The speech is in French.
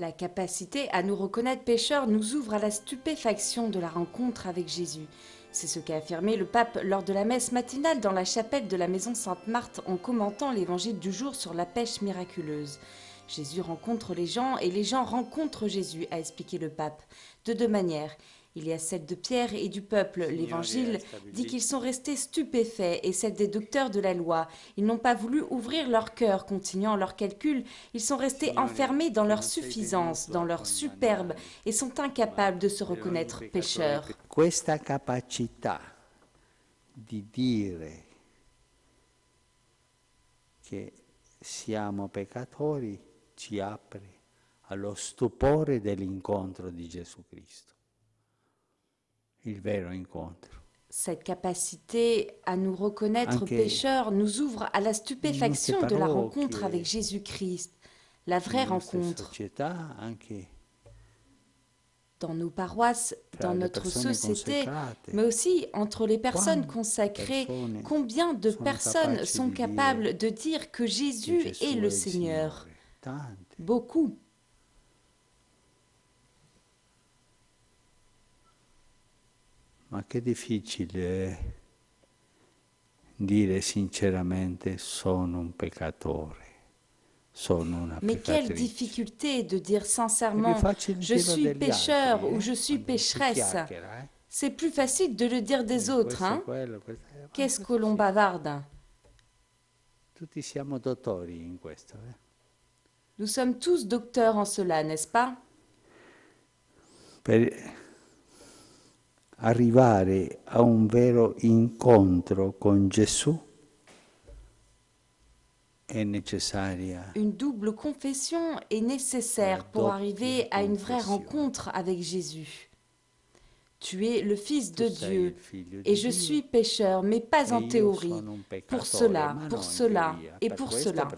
La capacité à nous reconnaître pécheurs nous ouvre à la stupéfaction de la rencontre avec Jésus. C'est ce qu'a affirmé le pape lors de la messe matinale dans la chapelle de la maison Sainte-Marthe en commentant l'évangile du jour sur la pêche miraculeuse. Jésus rencontre les gens et les gens rencontrent Jésus, a expliqué le pape, de deux manières. Il y a celle de Pierre et du peuple. L'Évangile dit qu'ils sont restés stupéfaits et celle des docteurs de la loi. Ils n'ont pas voulu ouvrir leur cœur, continuant leurs calculs. Ils sont restés enfermés dans leur suffisance, dans leur superbe et sont incapables de se reconnaître pécheurs. Questa capacità di dire che siamo peccatori ci apre allo stupore dell'incontro di Gesù Cristo. Il vero incontro. Cette capacité à nous reconnaître pécheurs nous ouvre à la stupéfaction de la rencontre avec Jésus-Christ, la vraie rencontre. Dans nos paroisses, dans notre société, mais aussi entre les personnes consacrées, combien de personnes sont capables de dire que Jésus est le Seigneur? Beaucoup. Ma che difficile dire sinceramente sono un peccatore. Mais quelle difficulté de dire sincèrement je suis pécheur ou je suis pécheresse. Eh? C'est plus facile de le dire des autres, hein Qu'est-ce que l'on bavarde? Eh? Nous sommes tous docteurs en cela, n'est-ce pas? Arrivare a un vero incontro con Gesù è necessaria. Une double confession est nécessaire pour arriver à une vraie rencontre avec Jésus. Tu es le Fils de Dieu et je suis pécheur, mais pas en théorie. Pour cela, pour cela et pour cela.